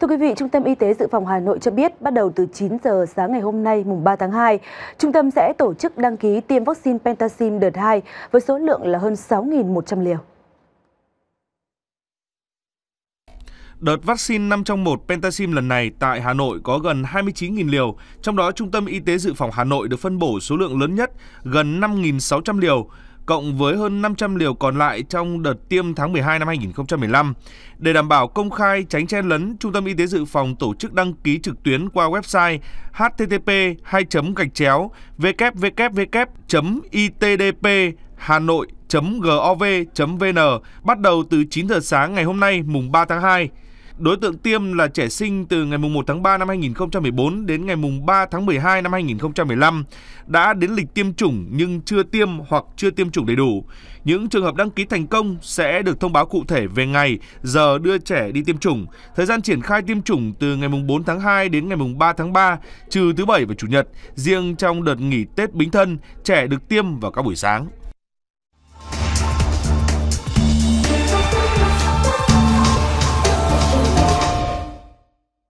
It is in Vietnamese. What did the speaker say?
Thưa quý vị, Trung tâm Y tế Dự phòng Hà Nội cho biết bắt đầu từ 9 giờ sáng ngày hôm nay mùng 3 tháng 2, trung tâm sẽ tổ chức đăng ký tiêm vaccine Pentasim đợt 2 với số lượng là hơn 6.100 liều. Đợt vaccine 5 trong 1 Pentasim lần này tại Hà Nội có gần 29.000 liều, trong đó Trung tâm Y tế Dự phòng Hà Nội được phân bổ số lượng lớn nhất, gần 5.600 liều, cộng với hơn 500 liều còn lại trong đợt tiêm tháng 12 năm 2015. Để đảm bảo công khai tránh chen lấn, Trung tâm Y tế Dự phòng tổ chức đăng ký trực tuyến qua website http 2 gạch chéo www itdp hà nội gov vn bắt đầu từ 9 giờ sáng ngày hôm nay mùng 3 tháng 2. Đối tượng tiêm là trẻ sinh từ ngày 1 tháng 3 năm 2014 đến ngày 3 tháng 12 năm 2015, đã đến lịch tiêm chủng nhưng chưa tiêm hoặc chưa tiêm chủng đầy đủ. Những trường hợp đăng ký thành công sẽ được thông báo cụ thể về ngày, giờ đưa trẻ đi tiêm chủng, thời gian triển khai tiêm chủng từ ngày 4 tháng 2 đến ngày 3 tháng 3, trừ thứ Bảy và Chủ nhật. Riêng trong đợt nghỉ Tết Bính Thân, trẻ được tiêm vào các buổi sáng.